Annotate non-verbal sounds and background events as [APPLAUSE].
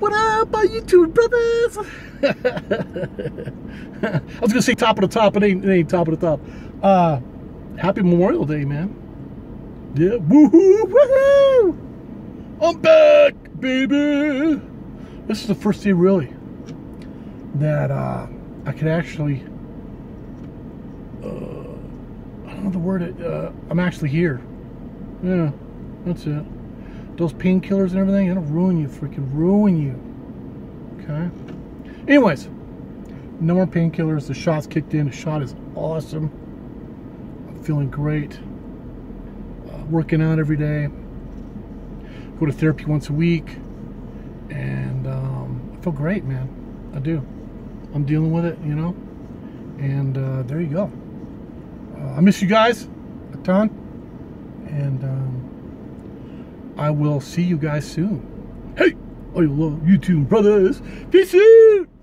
What up, my YouTube brothers? [LAUGHS] I was gonna say top of the top, it ain't, it ain't top of the top. Uh, happy Memorial Day, man. Yeah, woohoo, woohoo! I'm back, baby. This is the first day, really, that uh, I could actually. Uh, I don't know the word. Uh, I'm actually here. Yeah, that's it. Those painkillers and everything, it'll ruin you, freaking ruin you. Okay? Anyways, no more painkillers. The shot's kicked in. The shot is awesome. I'm feeling great. Uh, working out every day. Go to therapy once a week. And um, I feel great, man. I do. I'm dealing with it, you know? And uh, there you go. Uh, I miss you guys a ton. And um, I will see you guys soon. Hey, I love YouTube brothers. Peace out.